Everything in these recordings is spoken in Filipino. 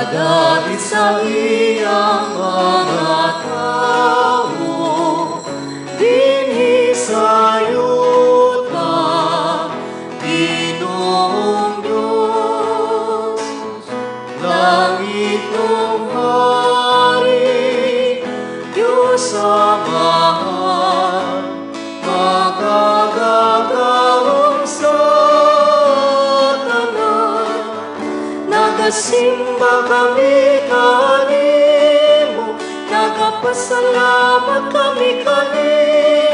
Kadapit sa iyang mga tao, dinhi sa yuta, Pinoong Diyos, langit ng nagasimba kami kanimo, nagapasalamat kami kanimo.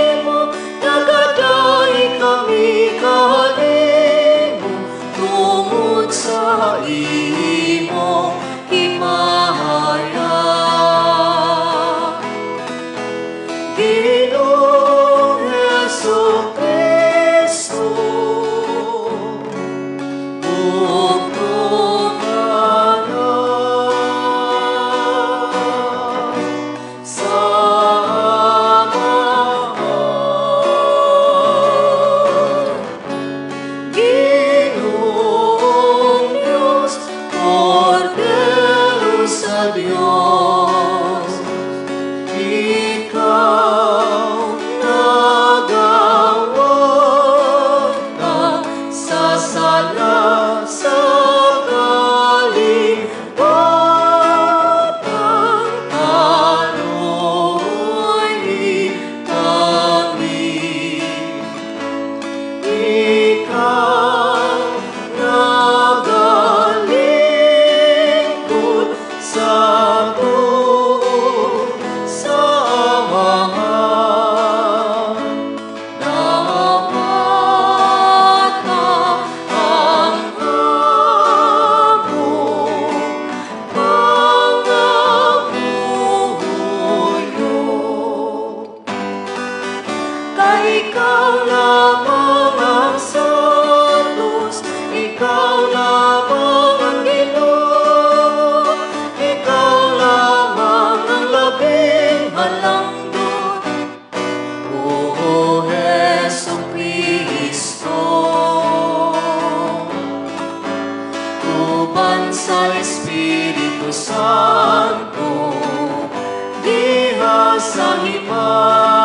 kalooban sa Espiritu Santo, diha sa himay.